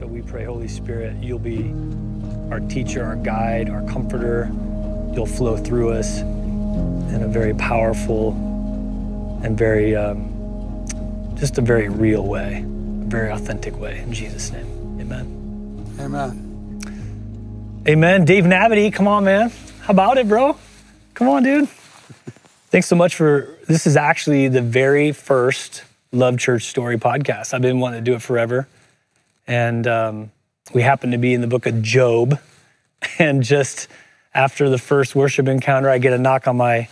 So we pray, Holy Spirit, you'll be our teacher, our guide, our comforter. You'll flow through us in a very powerful and very, um, just a very real way, a very authentic way. In Jesus' name, amen. Amen. Amen. Dave Nabity, come on, man. How about it, bro? Come on, dude. Thanks so much for this. Is actually the very first Love Church Story podcast. I've been wanting to do it forever, and um, we happen to be in the book of Job. And just after the first worship encounter, I get a knock on my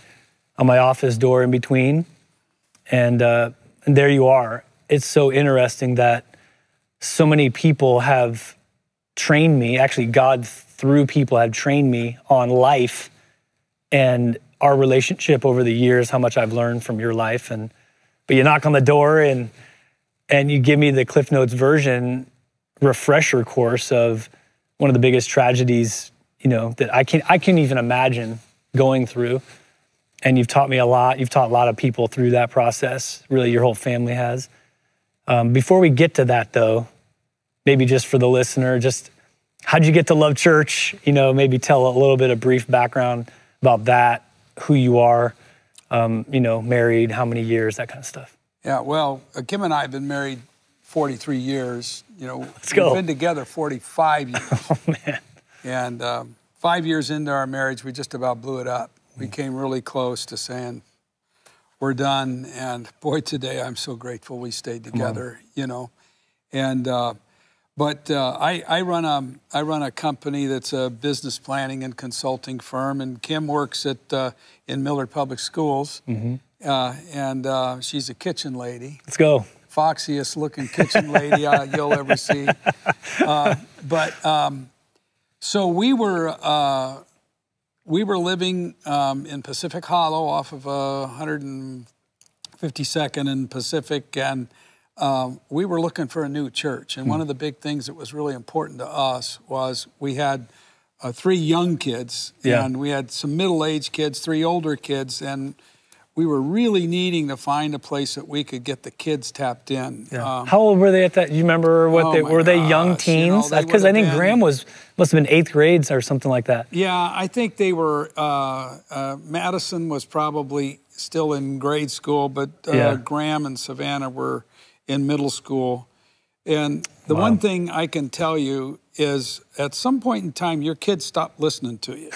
on my office door in between, and uh, and there you are. It's so interesting that so many people have trained me. Actually, God through people have trained me on life and our relationship over the years, how much I've learned from your life. And but you knock on the door and and you give me the Cliff Notes version refresher course of one of the biggest tragedies, you know, that I can I can't even imagine going through. And you've taught me a lot. You've taught a lot of people through that process. Really, your whole family has. Um, before we get to that, though, maybe just for the listener, just how'd you get to Love Church? You know, maybe tell a little bit of brief background about that, who you are, um, you know, married, how many years, that kind of stuff. Yeah, well, uh, Kim and I have been married 43 years. You know, Let's we've been together 45 years. Oh man, and um, five years into our marriage, we just about blew it up. We Mm. came really close to saying, we're done. And boy, today I'm so grateful we stayed together, you know. And, uh, but uh, I, I, run a, I run a company that's a business planning and consulting firm, and Kim works at, uh, in Millard Public Schools. Uh, and uh, she's a kitchen lady let's go. Foxiest looking kitchen lady you'll ever see. Uh, but um, so we were uh, we were living um, in Pacific Hollow off of uh, 152nd and Pacific, and um, we were looking for a new church. And one of the big things that was really important to us was we had. Uh, three young kids, Yeah. and we had some middle-aged kids, three older kids, and we were really needing to find a place that we could get the kids tapped in. Um, how old were they at that? You remember what Oh they my were? They young gosh, you know, teens? they Because I think been- Graham was must have been eighth grades or something like that. yeah, I think they were. Uh, uh, Madison was probably still in grade school, but uh, Yeah. Graham and Savannah were in middle school. And the one thing I can tell you is, at some point in time, your kids stop listening to you.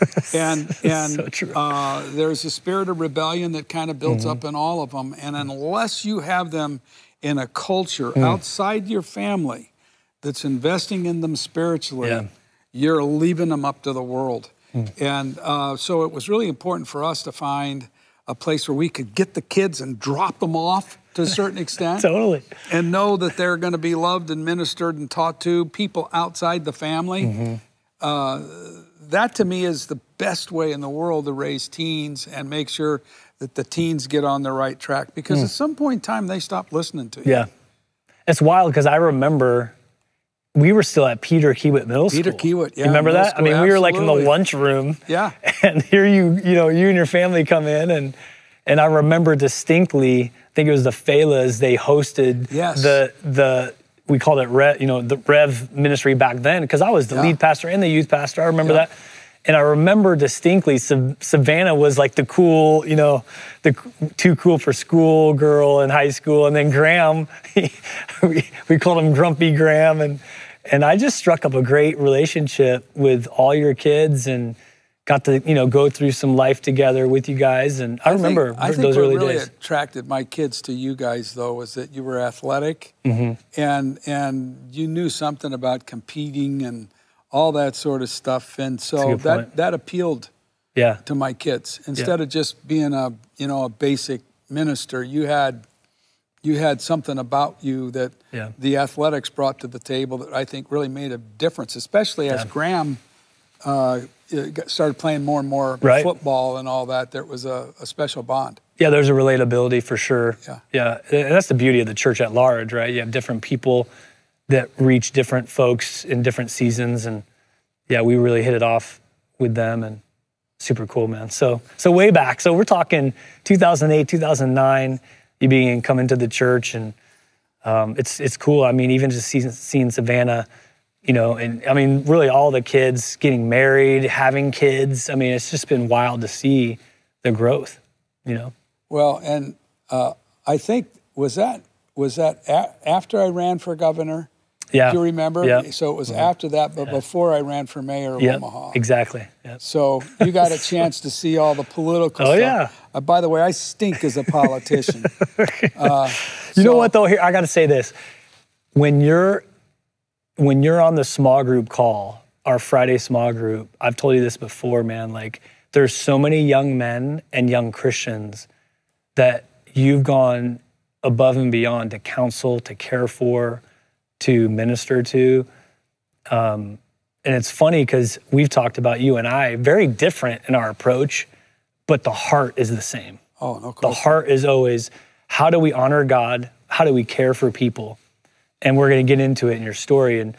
and and So. Uh, there's a spirit of rebellion that kind of builds Mm-hmm. up in all of them. And unless you have them in a culture Mm. outside your family that's investing in them spiritually, Yeah. you're leaving them up to the world. Mm. And uh, so it was really important for us to find a place where we could get the kids and drop them off to a certain extent Totally. and know that they're going to be loved and ministered and taught to people outside the family. Mm-hmm. Uh, that to me is the best way in the world to raise teens and make sure that the teens get on the right track because hmm. at some point in time they stop listening to you. Yeah. It's wild because I remember we were still at Peter Kiewit Middle Peter School. Kiewit, yeah, You remember that? I school, mean, we were like in the lunchroom. Yeah. And here you, you know, you and your family come in and and I remember distinctly, I think it was the Felas, they hosted Yes. the the we called it Rev, you know, the Rev ministry back then, because I was the Yeah. lead pastor and the youth pastor. I remember Yeah. that. And I remember distinctly Savannah was like the cool, you know, the too cool for school girl in high school. And then Graham, we, we called him Grumpy Graham. And, and I just struck up a great relationship with all your kids and got to, you know, go through some life together with you guys. And I, think- remember I think those what early really days. attracted my kids to you guys though was that you were athletic Mm-hmm. and and you knew something about competing and all that sort of stuff and so that that appealed Yeah. to my kids instead of just being a you know a basic minister you had you had something about you that Yeah. the athletics brought to the table that I think really made a difference especially as Graham uh, started playing more and more Right. football and all that there was a, a special bond Yeah, there's a relatability for sure. Yeah. Yeah. And that's the beauty of the church at large, right? You have different people that reach different folks in different seasons. And yeah, we really hit it off with them and super cool, man. So so way back. So we're talking 2008, 2009, you being coming to the church and um, it's it's cool. I mean, even just seeing, seeing Savannah, you know, and I mean, really all the kids getting married, having kids. I mean, it's just been wild to see the growth. You know. Well, and uh, I think was that was that a- after I ran for governor. Yeah. Do you remember? Yep. So it was after that, but before I ran for mayor of Yep. Omaha. Exactly. Yep. So you got a chance to see all the political Oh, stuff. yeah. Uh, by the way, I stink as a politician. uh, You know what though? Here I got to say this: when you're when you're on the small group call, our Friday small group, I've told you this before, man. Like, there's so many young men and young Christians that you've gone above and beyond to counsel, to care for, to minister to. Um, and it's funny because we've talked about you and I, very different in our approach, but the heart is the same Oh, no question. the heart is always how do we honor God? How do we care for people? And we're going to get into it in your story. And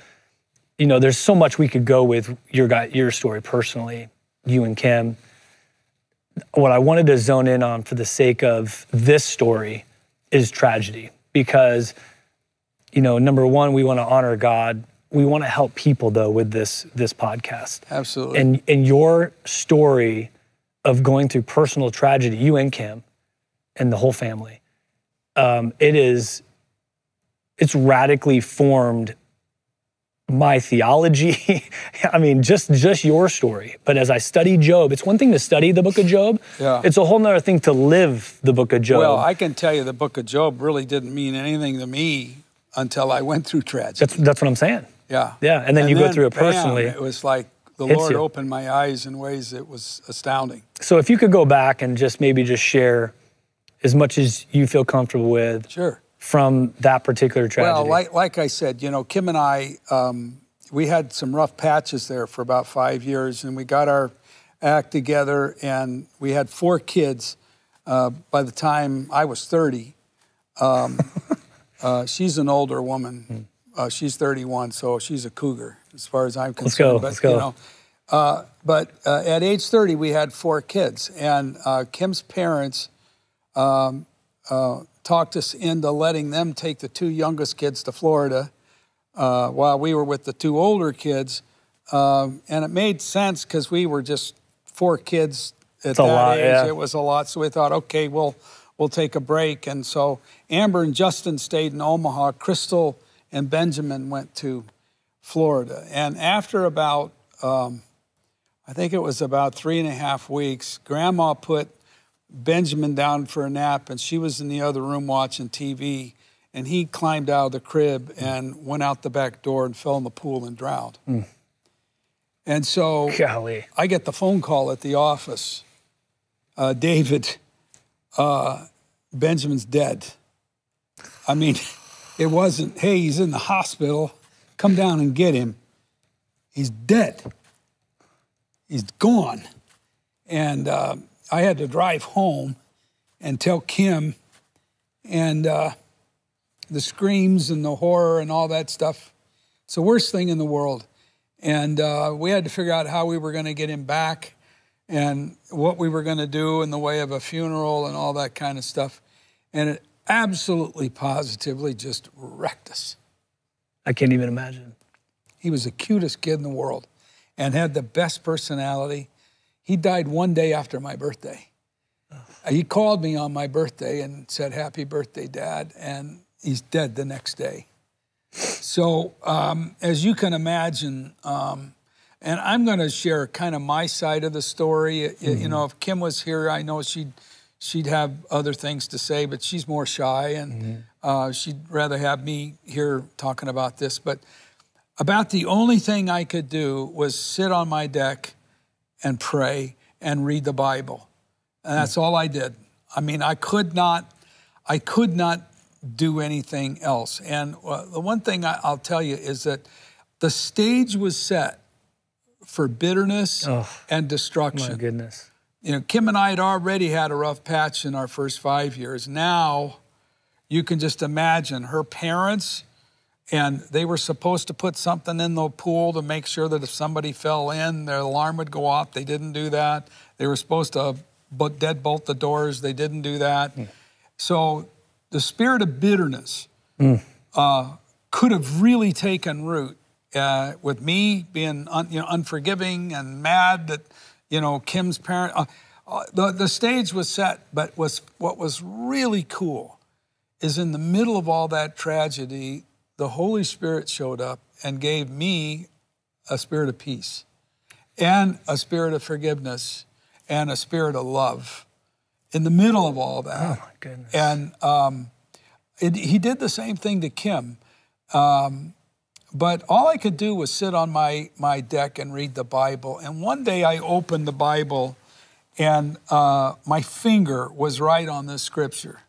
you know, there's so much we could go with your guy, your story personally, you and Kim. What I wanted to zone in on for the sake of this story is tragedy because you know, number one, we want to honor God. We want to help people though with this this podcast. Absolutely. And and your story of going through personal tragedy, you and Kim, and the whole family, um, it is it's radically formed my theology. I mean, just just your story. But as I study Job, it's one thing to study the book of Job. Yeah. It's a whole nother thing to live the book of Job. well, I can tell you the book of Job really didn't mean anything to me until I went through tragedy. that's that's what I'm saying. yeah. Yeah, and then you go through it bam, personally. it was like the Lord you. opened my eyes in ways that was astounding. So if you could go back and just maybe just share as much as you feel comfortable with Sure. From that particular tragedy. Well, like, like I said, you know, Kim and I, um, we had some rough patches there for about five years, and we got our act together, and we had four kids. Uh, by the time I was 30, um, uh, she's an older woman. Uh, she's 31, so she's a cougar as far as I'm concerned. go, But, let's go. You know, uh, but uh, at age 30, we had four kids, and uh, Kim's parents um, uh, talked us into letting them take the two youngest kids to Florida uh, while we were with the two older kids. Um, and it made sense because we were just four kids at a that lot, age. yeah. It was a lot. So we thought, okay, we'll, we'll take a break. And so Amber and Justin stayed in Omaha. Crystal and Benjamin went to Florida. And after about, um, I think it was about three and a half weeks, Grandma put Benjamin down for a nap, and she was in the other room watching TV. And he climbed out of the crib and went out the back door and fell in the pool and drowned. And so golly. I get the phone call at the office. Uh, David, uh, Benjamin's dead. I mean, it wasn't, hey, he's in the hospital. Come down and get him. He's dead. He's gone. And uh, I had to drive home and tell Kim, and uh, the screams and the horror and all that stuff. It's the worst thing in the world. And uh, we had to figure out how we were going to get him back and what we were going to do in the way of a funeral and all that kind of stuff. And it absolutely positively just wrecked us. I can't even imagine. He was the cutest kid in the world and had the best personality. He died one day after my birthday. He called me on my birthday and said, Happy birthday, Dad. And he's dead the next day. So, um, as you can imagine, um, and I'm going to share kind of my side of the story. Y- You know, if Kim was here, I know she'd she'd have other things to say, but she's more shy, and uh, she'd rather have me here talking about this. But about the only thing I could do was sit on my deck and pray and read the Bible. And that's all I did. I mean, I could not, I could not do anything else. And uh, the one thing I, I'll tell you is that the stage was set for bitterness Oh, and destruction. My goodness. You know, Kim and I had already had a rough patch in our first five years. Now, you can just imagine her parents, and they were supposed to put something in the pool to make sure that if somebody fell in, their alarm would go off. They didn't do that. They were supposed to but deadbolt the doors. They didn't do that. So the spirit of bitterness uh, could have really taken root uh, with me being un, you know, unforgiving and mad that you know Kim's parent. Uh, uh, the, the stage was set, but was what was really cool is in the middle of all that tragedy, the Holy Spirit showed up and gave me a spirit of peace and a spirit of forgiveness and a spirit of love in the middle of all that. Oh my goodness. And um, it, he did the same thing to Kim. Um, but all I could do was sit on my, my deck and read the Bible. And one day I opened the Bible and uh, my finger was right on this scripture.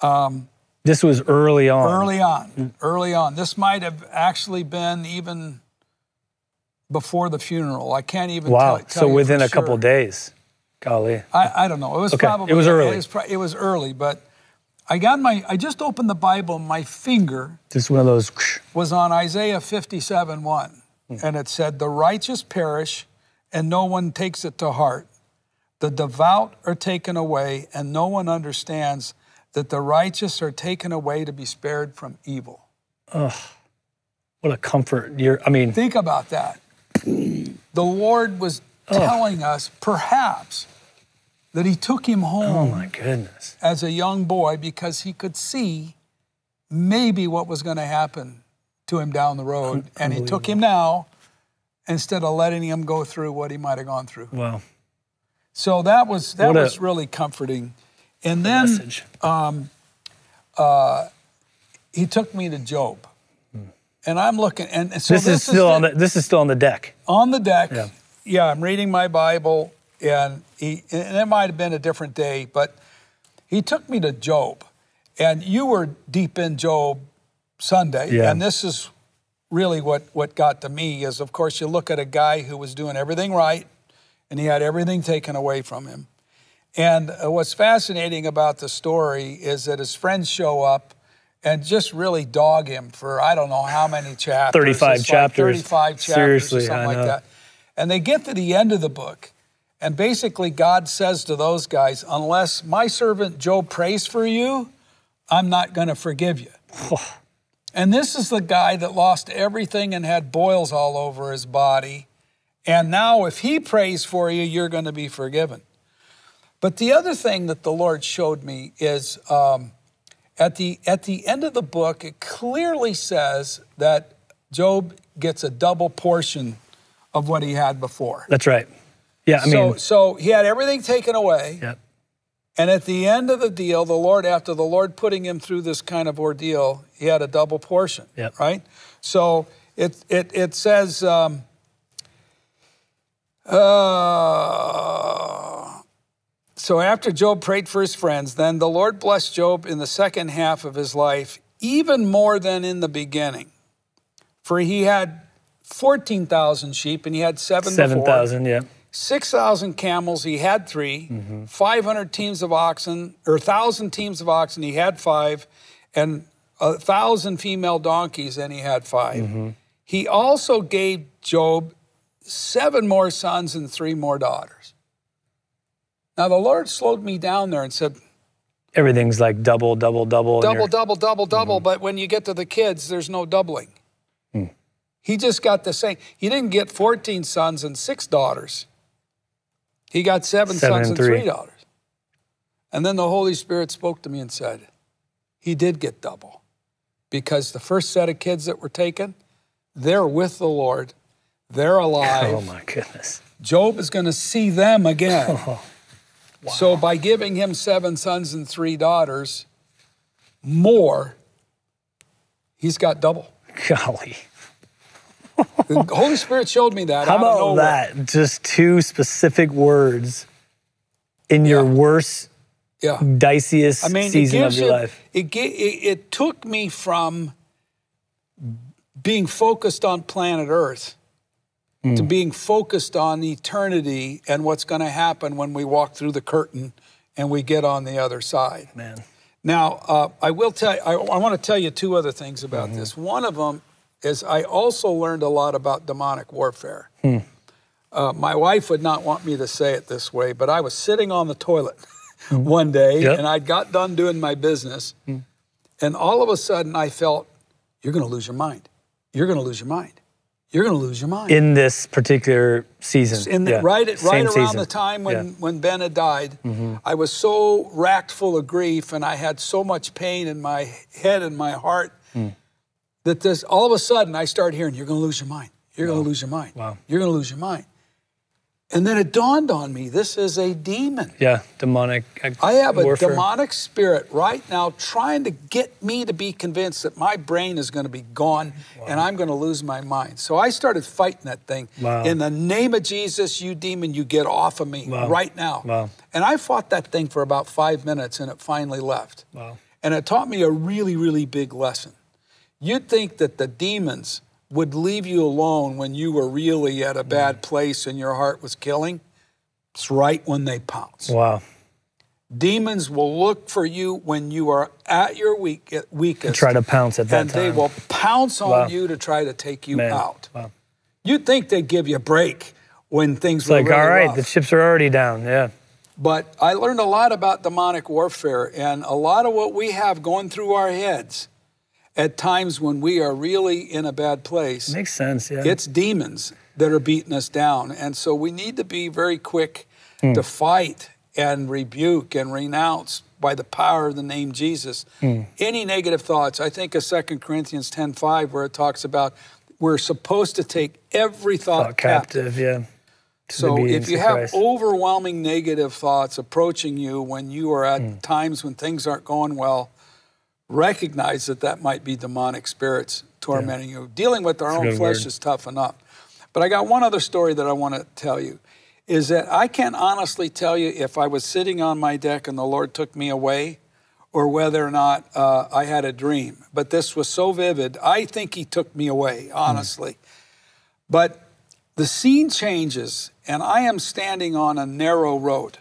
Um, this was early on. Early on. Early on. This might have actually been even before the funeral. I can't even wow. tell, tell so within a sure. couple days. Golly. I, I don't know. It was okay. probably it was early. It was, it was early, but I got my I just opened the Bible, my finger just one of those was on Isaiah 57 1. Hmm. And it said, The righteous perish and no one takes it to heart. The devout are taken away, and no one understands that the righteous are taken away to be spared from evil. Ugh. What a comfort. You're, I mean, think about that. The Lord was ugh. telling us, perhaps, that He took him oh, home. Oh my goodness! As a young boy, because He could see maybe what was going to happen to him down the road, and He took him now instead of letting him go through what he might have gone through. Wow. So that was that was really comforting. And then um, uh, he took me to Job, hmm. and I'm looking. And so this, this is still is the, on the this is still on the deck. On the deck. Yeah. yeah, I'm reading my Bible, and he and it might have been a different day, but he took me to Job, and you were deep in Job Sunday, yeah. and this is really what what got to me is, of course, you look at a guy who was doing everything right and he had everything taken away from him. And uh, what's fascinating about the story is that his friends show up and just really dog him for I don't know how many chapters. 35 it's chapters. Like 35 chapters Seriously, or something like that. And they get to the end of the book, and basically God says to those guys, unless my servant Job prays for you, I'm not going to forgive you. and this is the guy that lost everything and had boils all over his body and now, if he prays for you, you're going to be forgiven. But the other thing that the Lord showed me is um, at, the, at the end of the book, it clearly says that Job gets a double portion of what he had before. That's right. Yeah, I so, mean, so he had everything taken away. Yep. And at the end of the deal, the Lord, after the Lord putting him through this kind of ordeal, he had a double portion. Yep. Right? So it, it, it says, um, uh, so after Job prayed for his friends, then the Lord blessed Job in the second half of his life even more than in the beginning. For he had 14,000 sheep and he had seven 7,000, yeah. 6,000 camels, he had 3 mm-hmm. 500 teams of oxen, or 1,000 teams of oxen, he had five, and a 1,000 female donkeys, and he had 5 mm-hmm. He also gave Job seven more sons and three more daughters. Now, the Lord slowed me down there and said, Everything's like double, double, double. Double, double, double, double. Mm-hmm. But when you get to the kids, there's no doubling. Mm. He just got the same. He didn't get 14 sons and six daughters. He got seven, seven sons and three. three daughters. And then the Holy Spirit spoke to me and said, He did get double. Because the first set of kids that were taken, they're with the Lord they're alive. Oh my goodness. Job is going to see them again. Oh, wow. So by giving him seven sons and three daughters, more, he's got double. Golly. the Holy Spirit showed me that. How about that? Just two specific words in your worst, yeah. diciest I mean, season of your you, life. It, it, it took me from being focused on planet Earth mm. to being focused on eternity and what's going to happen when we walk through the curtain and we get on the other side. Man. Now, uh, I will tell. I, I want to tell you two other things about mm-hmm. this. One of them is I also learned a lot about demonic warfare. Hmm. Uh, my wife would not want me to say it this way, but I was sitting on the toilet hmm. one day, yep. and I'd got done doing my business, hmm. and all of a sudden I felt you're going to lose your mind. You're going to lose your mind. You're going to lose your mind. In this particular season. In the, Yeah. right Same right around season. the time when, Yeah. Mm-hmm. when Ben had died, I was so racked full of grief and I had so much pain in my head and my heart Hmm. that this all of a sudden I started hearing, You're going to lose your mind. You're going to lose your mind. Wow. You're going to lose your mind. And then it dawned on me this is a demon. Yeah, demonic. uh, I have a demonic spirit right now trying to get me to be convinced that my brain is going to be gone and I'm going to lose my mind. So I started fighting that thing. Wow. In the name of Jesus, you demon, you get off of me Wow. right now. Wow. And I fought that thing for about five minutes and it finally left. Wow. And it taught me a really, really big lesson. You'd think that the demons would leave you alone when you were really at a mm. bad place and your heart was killing. It's right when they pounce. Wow. Demons will look for you when you are at your weak, weakest. Try to pounce at that and time. they will pounce on Wow. you to try to take you Man. out. Wow. You'd think they'd give you a break when things It's were like, really all right, rough. the chips are already down. Yeah. But I learned a lot about demonic warfare, and a lot of what we have going through our heads at times when we are really in a bad place, Makes sense. Yeah. it's demons that are beating us down. And so we need to be very quick Hmm. to fight and rebuke and renounce by the power of the name Jesus Hmm. any negative thoughts. I think of 2 Corinthians 10:5 where it talks about we're supposed to take every thought, Thought captive. captive. Yeah. So if you have Christ. overwhelming negative thoughts approaching you when you are at Hmm. times when things aren't going well, recognize that that might be demonic spirits tormenting you. Dealing with our a own flesh word. is tough enough. But I got one other story that I want to tell you is that I can't honestly tell you if I was sitting on my deck and the Lord took me away or whether or not uh, I had a dream. But this was so vivid. I think He took me away, honestly. But the scene changes, and I am standing on a narrow road.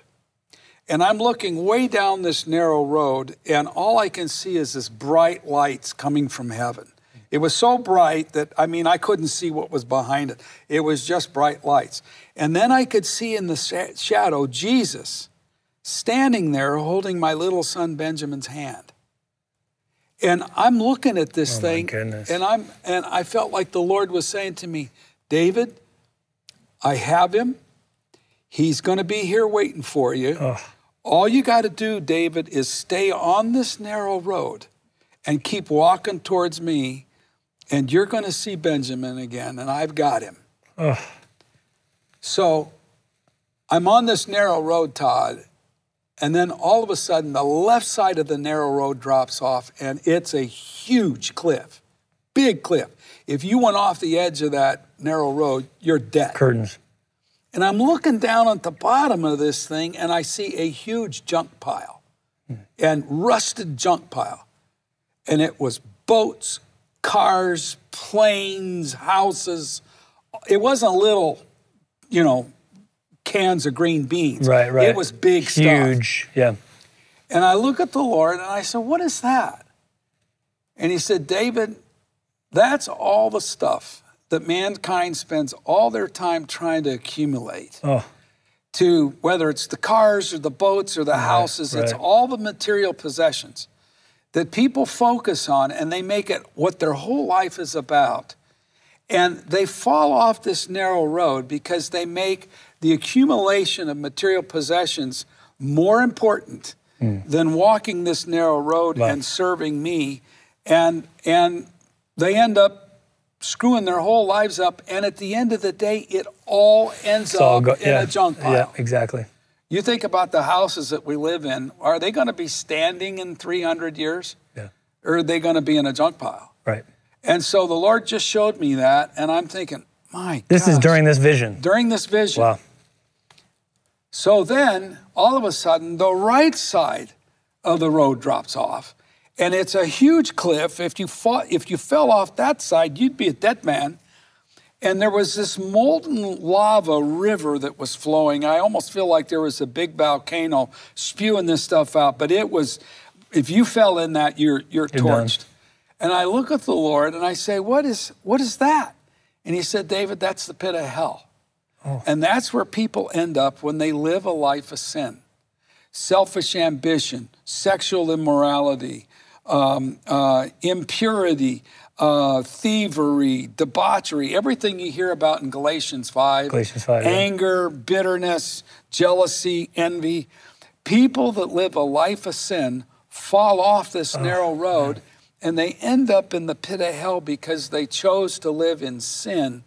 And I'm looking way down this narrow road, and all I can see is this bright lights coming from heaven. It was so bright that, I mean, I couldn't see what was behind it. It was just bright lights. And then I could see in the sha- shadow Jesus standing there holding my little son Benjamin's hand. And I'm looking at this Oh, thing, and I'm and I felt like the Lord was saying to me, David, I have him. He's going to be here waiting for you. Ugh. All you got to do, David, is stay on this narrow road and keep walking towards me, and you're going to see Benjamin again, and I've got him. Ugh. So I'm on this narrow road, Todd, and then all of a sudden the left side of the narrow road drops off, and it's a huge cliff, big cliff. If you went off the edge of that narrow road, you're dead. Curtains. And I'm looking down at the bottom of this thing and I see a huge junk pile and rusted junk pile. And it was boats, cars, planes, houses. It wasn't little, you know, cans of green beans. Right, right. It was big stuff. Huge. Yeah. And I look at the Lord and I said, What is that? And he said, David, that's all the stuff that mankind spends all their time trying to accumulate. Oh, To whether it's the cars or the boats or the houses, it's all the material possessions that people focus on and they make it what their whole life is about. And they fall off this narrow road because they make the accumulation of material possessions more important hmm. than walking this narrow road and serving me. And, and they end up screwing their whole lives up. And at the end of the day, it all ends all up go- in yeah. a junk pile. Yeah, exactly. You think about the houses that we live in, are they going to be standing in 300 years? Yeah. Or are they going to be in a junk pile? Right. And so the Lord just showed me that, and I'm thinking, my This is during this vision. during this vision. Wow. So then, all of a sudden, the right side of the road drops off, and it's a huge cliff. If you fought, if you fell off that side, you'd be a dead man. And there was this molten lava river that was flowing. I almost feel like there was a big volcano spewing this stuff out. But it was, if you fell in that, you're you're, torched. And I look at the Lord and I say, "What is what is that?" And He said, "David, that's the pit of hell." Oh. And that's where people end up when they live a life of sin selfish ambition, sexual immorality, um, uh, impurity, uh, thievery, debauchery, everything you hear about in Galatians 5. Galatians 5, yeah. Anger, bitterness, jealousy, envy. People that live a life of sin fall off this Oh, narrow road and they end up in the pit of hell because they chose to live in sin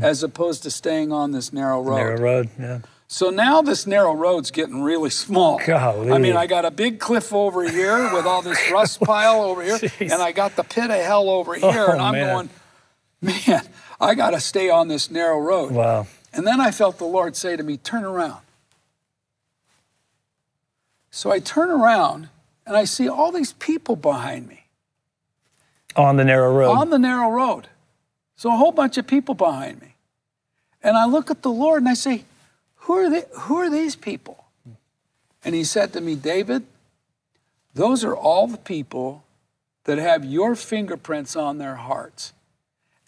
as opposed to staying on this narrow road. Mm. Narrow road, yeah. So now this narrow road's getting really small. Golly. I mean, I got a big cliff over here with all this rust pile over here, Jeez. and I got the pit of hell over here, Oh, and I'm man. going, man, I got to stay on this narrow road. Wow. And then I felt the Lord say to me, turn around. So I turn around and I see all these people behind me On the narrow road. on the narrow road. So a whole bunch of people behind me. And I look at the Lord and I say, Who are they, who are these people? And he said to me, David, those are all the people that have your fingerprints on their hearts.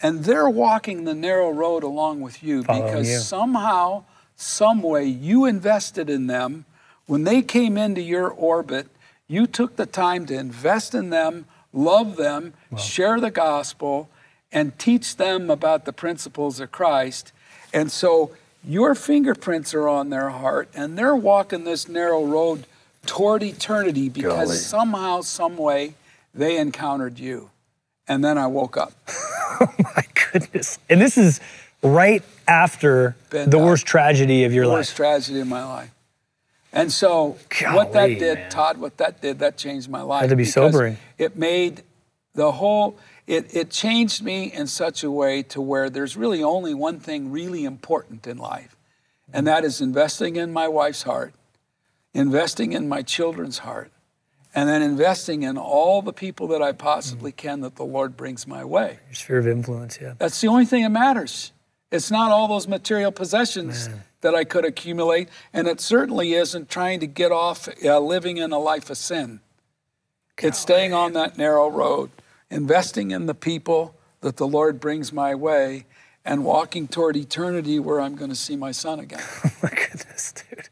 And they're walking the narrow road along with you Following because you. somehow, some way, you invested in them. When they came into your orbit, you took the time to invest in them, love them, share the gospel, and teach them about the principles of Christ. And so your fingerprints are on their heart, and they're walking this narrow road toward eternity because Golly. somehow, some way, they encountered you. And then I woke up. Oh my goodness. And this is right after Ben the died. worst tragedy of your worst life. tragedy in my life. And so, what that did, man. Todd, what that did, that changed my life. Had to be sobering. It made the whole, it, it changed me in such a way to where there's really only one thing really important in life, and that is investing in my wife's heart, investing in my children's heart, and then investing in all the people that I possibly can that the Lord brings my way. Your sphere of influence, yeah. That's the only thing that matters. It's not all those material possessions that I could accumulate, and it certainly isn't trying to get off uh, living in a life of sin. It's staying on that narrow road, investing in the people that the Lord brings my way, and walking toward eternity where I'm going to see my son again. oh My goodness, dude.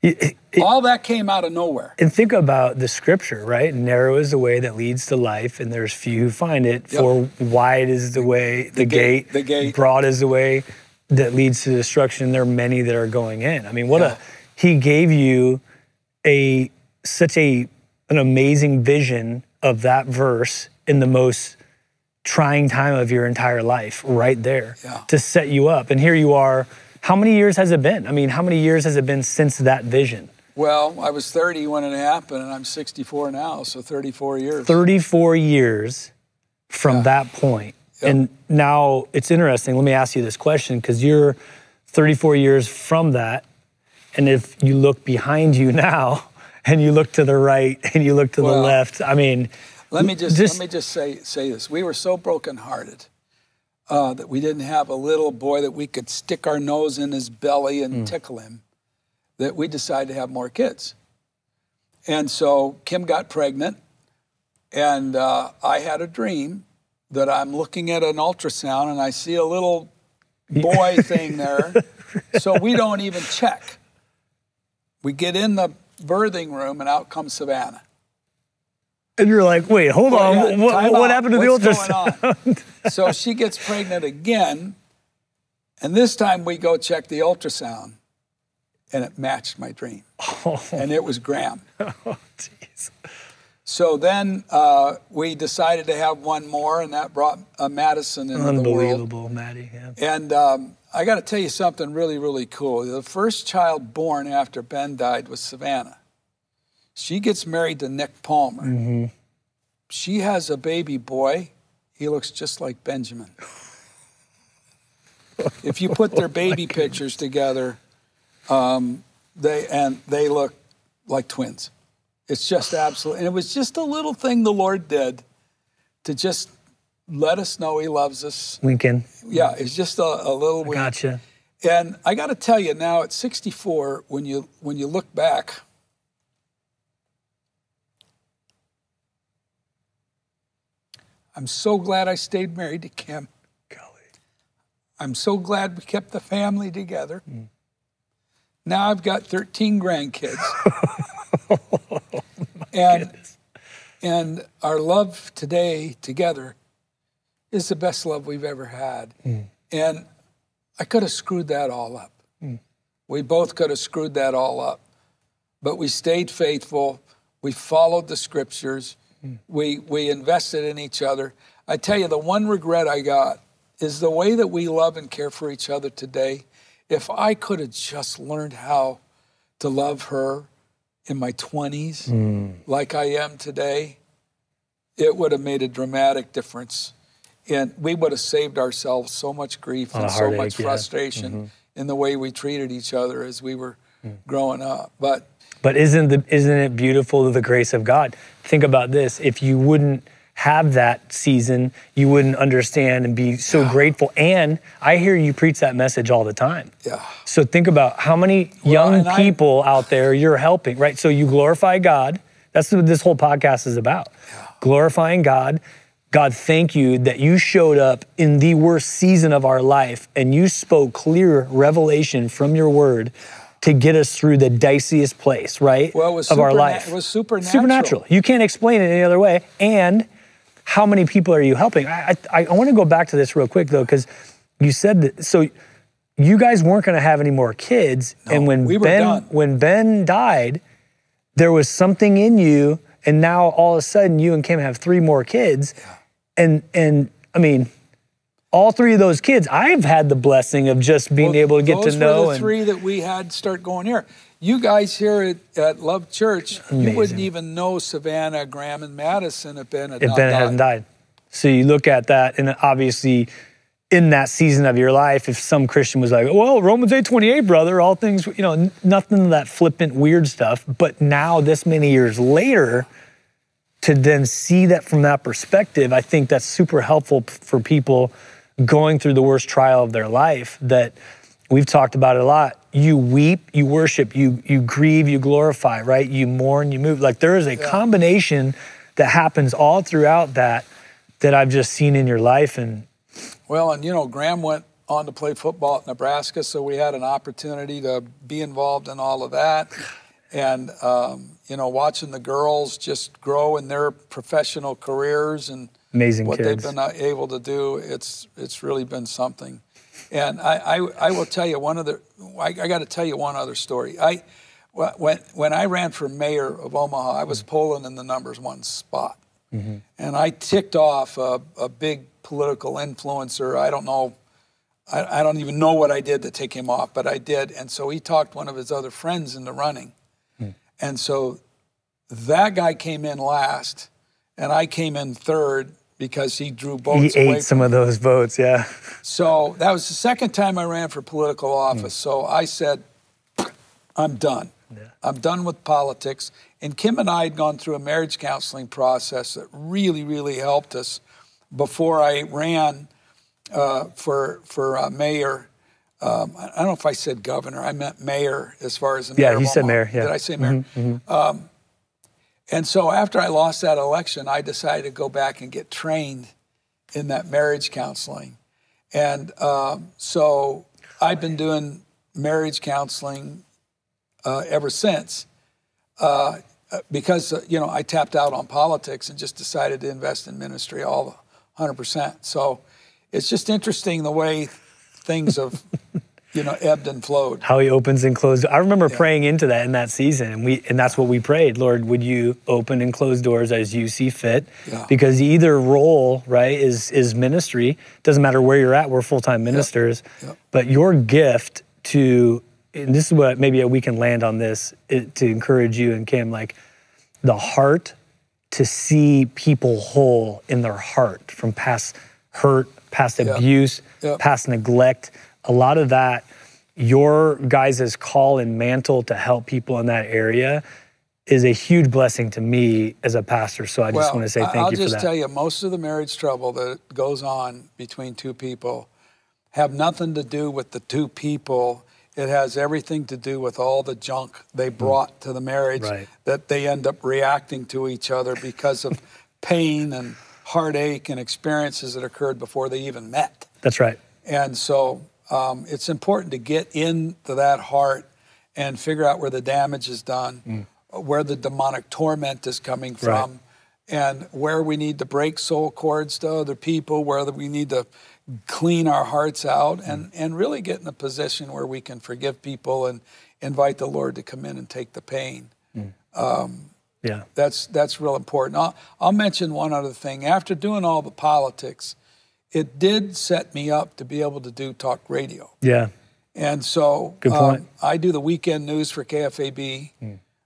It- it- all that came out of nowhere. and think about the scripture, right? Narrow is the way that leads to life, and there's few who find it. Yep. For wide is the way, the, gate- gate, the gate. broad is the way that leads to destruction. There are many that are going in. I mean, what Yeah. a he gave you a such a an amazing vision of that verse in the most trying time of your entire life right there Yeah. to set you up. And here you are. How many years has it been? I mean, how many years has it been since that vision? Well, I was 30 when it happened, and I'm 64 now, so 34 years. 34 years from that point. Yep. And now it's interesting. Let me ask you this question because you're 34 years from that. And if you look behind you now and you look to the right and you look to the left, I mean, Let me just, Just- let me just say say this. We were so brokenhearted uh, that we didn't have a little boy that we could stick our nose in his belly and tickle him. That we decided to have more kids, and so Kim got pregnant, and uh, I had a dream that I'm looking at an ultrasound and I see a little boy thing there. So we don't even check. We get in the birthing room and out comes Savannah. And you're like, wait, hold Well, on. yeah, what, what happened to the ultrasound? so she gets pregnant again, and this time we go check the ultrasound, and it matched my dream, and it was Graham. Oh, jeez. So then uh, we decided to have one more, and that brought uh, Madison into the world. Unbelievable, Maddie. Yeah. And um, I got to tell you something really, really cool. The first child born after Ben died was Savannah. She gets married to Nick Palmer. She has a baby boy. He looks just like Benjamin. if you put their baby pictures together, um, they and they look like twins. It's just absolutely, and it was just a little thing the Lord did to just let us know He loves us. Lincoln, Yeah, it's just a, a little wink. gotcha. And I got to tell you now, at 64, when you when you look back, I'm so glad I stayed married to Kim. Golly. I'm so glad we kept the family together. Mm. Now I've got 13 grandkids. and And our love today together is the best love we've ever had. Mm. And I could have screwed that all up. Mm. We both could have screwed that all up. But we stayed faithful. We followed the scriptures. We, we invested in each other. I tell you, the one regret I got is the way that we love and care for each other today. If I could have just learned how to love her in my 20s like I am today, it would have made a dramatic difference. And we would have saved ourselves so much grief and so much heartache, yeah. Mm-hmm. frustration in the way we treated each other as we were growing up. But But isn't the isn't it beautiful the grace of God? Think about this. If you wouldn't have that season, you wouldn't understand and be so grateful. And I hear you preach that message all the time. yeah, So think about how many young and I- people out there you're helping, right? So you glorify God. That's what this whole podcast is about. Glorifying God. God, thank you that you showed up in the worst season of our life and you spoke clear revelation from your word to get us through the diciest place, right? Well, of our life. it was supernatural. Supernatural. You can't explain it any other way. And how many people are you helping? I, I, I want to go back to this real quick though, because you said that. So you guys weren't going to have any more kids, and when we were Ben done. when Ben died, there was something in you, and now all of a sudden you and Kim have three more kids, yeah. and and I mean. All three of those kids, I've had the blessing of just being Well, able to get to know. Those were the three that we had start going here. You guys here at, at Love Church, you wouldn't even know Savannah, Graham, and Madison if Ben had if not Ben died. hasn't died. So you look at that, and obviously, in that season of your life, if some Christian was like, "Well, Romans eight twenty eight, brother," all things, you know, nothing of that flippant, weird stuff. But now, this many years later, to then see that from that perspective, I think that's super helpful for people going through the worst trial of their life. That we've talked about it a lot. You weep, you worship, you you grieve, you glorify, right? You mourn, you move. Like there is a combination that happens all throughout that that I've just seen in your life, and Well, and you know, Graham went on to play football at Nebraska, so we had an opportunity to be involved in all of that. And, um, you know, watching the girls just grow in their professional careers and amazing what kids. they've been uh, able to do, it's, it's really been something. And I, I, I will tell you one other, I, I got to tell you one other story. I, when, when I ran for mayor of Omaha, I was mm-hmm. polling in the numbers one spot. Mm-hmm. And I ticked off a, a big political influencer. I don't know, I, I don't even know what I did to take him off, but I did. And so he talked one of his other friends into running. Hmm. And so that guy came in last, and I came in third because he drew he votes away ate some of those votes, yeah. so that was the second time I ran for political office. So I said, I'm done. Yeah. I'm done with politics. And Kim and I had gone through a marriage counseling process that really, really helped us before I ran uh, for for uh, mayor. Um, I don't know if I said governor. I meant mayor as far as the Yeah, mayor. you said mayor, yeah. Did I say mayor? Um, and so after I lost that election, I decided to go back and get trained in that marriage counseling. And um, so I've been doing marriage counseling uh, ever since uh, uh, because, uh, you know, I tapped out on politics and just decided to invest in ministry all 100%. So it's just interesting the way things have, you know, ebbed and flowed. how he opens and closes. I remember praying into that in that season, and we and that's what we prayed. Lord, would you open and close doors as you see fit? Yeah. Because either role, right, is is ministry. Doesn't matter where you're at. We're full time ministers, Yep. but your gift to and this is what maybe we can land on this it, to encourage you and Kim, like the heart to see people whole in their heart from past hurt, past abuse, past neglect. A lot of that, your guys' call and mantle to help people in that area is a huge blessing to me as a pastor. So I just want to say thank I'll you for just that. tell you, most of the marriage trouble that goes on between two people have nothing to do with the two people. It has everything to do with all the junk they brought to the marriage Hmm. Right. that they end up reacting to each other because of pain and heartache and experiences that occurred before they even met. That's right. And so um, it's important to get into that heart and figure out where the damage is done, where the demonic torment is coming from, and where we need to break soul cords to other people, where we need to clean our hearts out, and, and really get in a position where we can forgive people and invite the Lord to come in and take the pain. Um, Yeah. that's that's real important. I'll, I'll mention one other thing. After doing all the politics, it did set me up to be able to do talk radio. Yeah. And so Good point. um, I do the weekend news for KFAB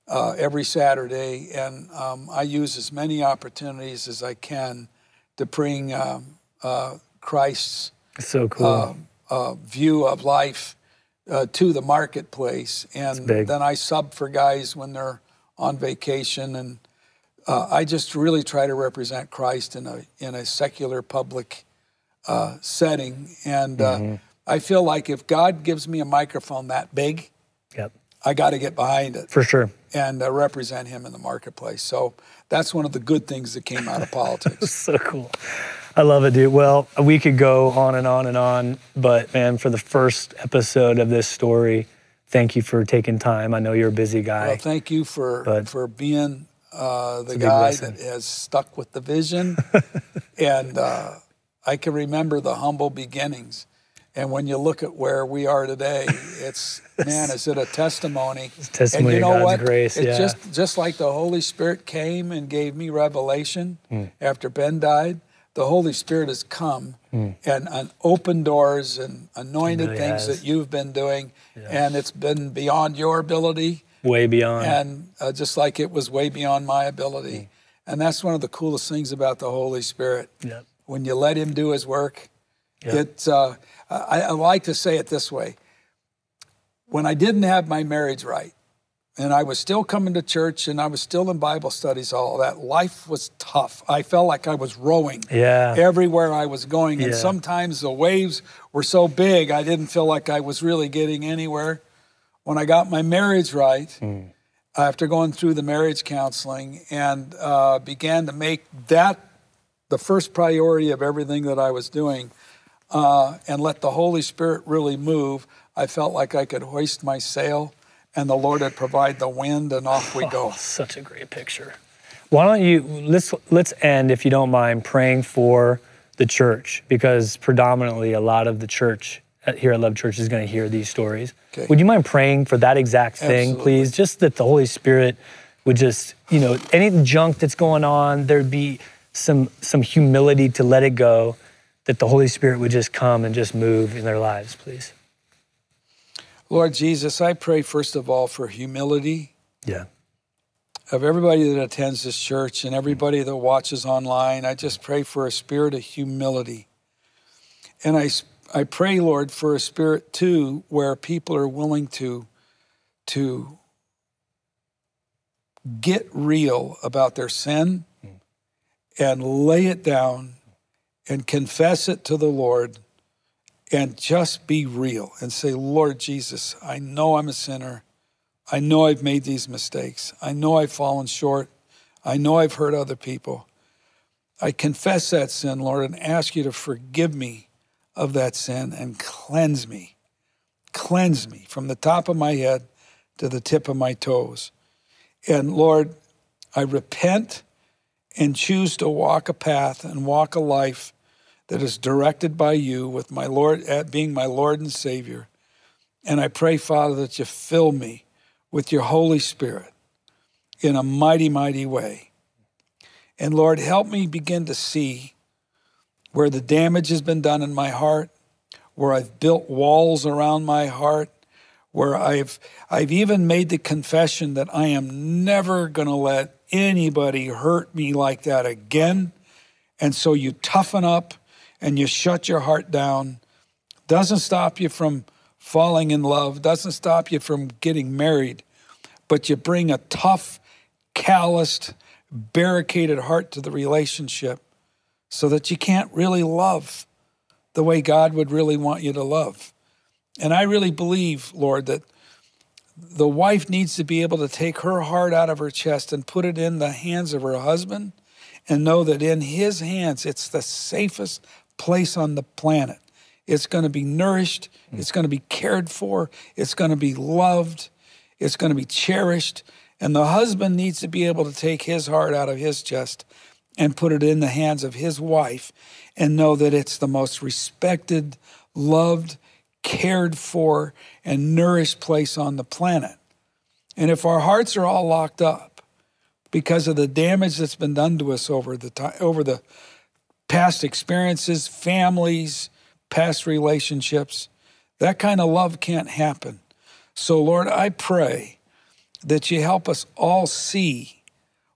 uh, every Saturday, and um, I use as many opportunities as I can to bring um, uh, Christ's So cool. uh, view of life uh, to the marketplace. And then I sub for guys when they're on vacation, and uh, I just really try to represent Christ in a in a secular public uh, setting. And uh, Mm-hmm. I feel like if God gives me a microphone that big, yep. I got to get behind it For sure. and uh, represent Him in the marketplace. So that's one of the good things that came out of politics. So cool. I love it, dude. Well, we could go on and on and on, but man, for the first episode of this story, thank you for taking time. I know you're a busy guy. Well, thank you for But- for being uh, the guy that has stuck with the vision, and uh, I can remember the humble beginnings. And when you look at where we are today, it's man, is it a testimony? testimony and you of know God's what? grace, It's yeah. just just like the Holy Spirit came and gave me revelation Hmm. after Ben died. The Holy Spirit has come and, and opened doors and anointed really things has. that you've been doing, and it's been beyond your ability Way beyond. and uh, just like it was way beyond my Mm. ability. And that's one of the coolest things about the Holy Spirit. Yep. When you let Him do His work, Yep. it. Uh, I, I like to say it this way: when I didn't have my marriage right, and I was still coming to church, and I was still in Bible studies, all that life was tough. I felt like I was rowing Yeah. everywhere I was going, and Yeah. sometimes the waves were so big I didn't feel like I was really getting anywhere. When I got my marriage right, Hmm. after going through the marriage counseling, and uh, began to make that the first priority of everything that I was doing, uh, and let the Holy Spirit really move, I felt like I could hoist my sail, and the Lord would provide the wind, and off we go. Oh, such a great picture. Why don't you let's let's end, if you don't mind, praying for the church because predominantly a lot of the church here at Love Church is going to hear these stories. Okay. Would you mind praying for that exact thing, Absolutely. please? Just that the Holy Spirit would just, you know, any junk that's going on, there'd be some some humility to let it go. That the Holy Spirit would just come and just move in their lives, please. Lord Jesus, I pray first of all for humility Yeah. of everybody that attends this church and everybody that watches online. I just pray for a spirit of humility. And I, I pray, Lord, for a spirit too where people are willing to, to get real about their sin and lay it down and confess it to the Lord and just be real and say, Lord Jesus, I know I'm a sinner. I know I've made these mistakes. I know I've fallen short. I know I've hurt other people. I confess that sin, Lord, and ask you to forgive me of that sin and cleanse me. Cleanse me from the top of my head to the tip of my toes. And Lord, I repent and choose to walk a path and walk a life that is directed by you with my Lord at being my Lord and Savior. And I pray, Father, that you fill me with your Holy Spirit in a mighty, mighty way. And Lord, help me begin to see where the damage has been done in my heart, where I've built walls around my heart, where I've I've even made the confession that I am never going to let anybody hurt me like that again. And so you toughen up and you shut your heart down. Doesn't stop you from falling in love, doesn't stop you from getting married, but you bring a tough, calloused, barricaded heart to the relationship so that you can't really love the way God would really want you to love. And I really believe, Lord, that the wife needs to be able to take her heart out of her chest and put it in the hands of her husband and know that in his hands it's the safest place on the planet. It's going to be nourished, it's going to be cared for, it's going to be loved, it's going to be cherished. And the husband needs to be able to take his heart out of his chest and put it in the hands of his wife and know that it's the most respected, loved, cared for, and nourished place on the planet. And if our hearts are all locked up because of the damage that's been done to us over the time, over the past experiences, families, past relationships, that kind of love can't happen. So, Lord, I pray that you help us all see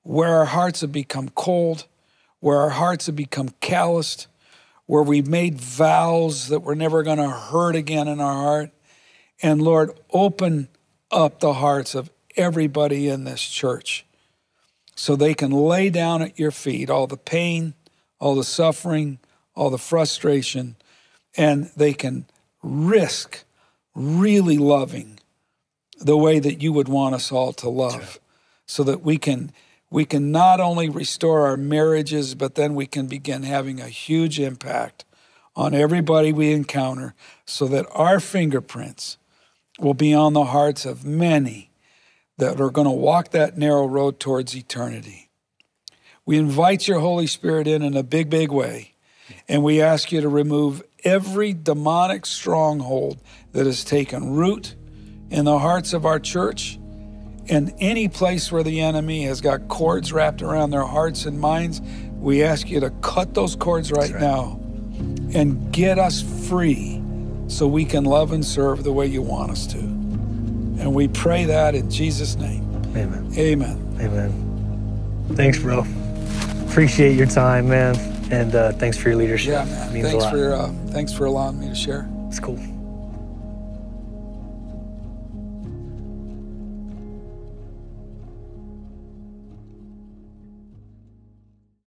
where our hearts have become cold, where our hearts have become calloused, where we've made vows that we're never going to hurt again in our heart. And Lord, open up the hearts of everybody in this church so they can lay down at your feet all the pain, all the suffering, all the frustration, and they can risk really loving the way that you would want us all to love so that we can we can not only restore our marriages but then we can begin having a huge impact on everybody we encounter so that our fingerprints will be on the hearts of many that are going to walk that narrow road towards eternity. We invite your Holy Spirit in in a big, big way, and we ask you to remove every demonic stronghold that has taken root in the hearts of our church and any place where the enemy has got cords wrapped around their hearts and minds. We ask you to cut those cords right, right. now and get us free so we can love and serve the way you want us to. And we pray that in Jesus' name. Amen. Amen. Amen. Thanks, bro. Appreciate your time, man. And uh, thanks for your leadership. Yeah, man. thanks for uh, thanks for allowing me to share. It's cool.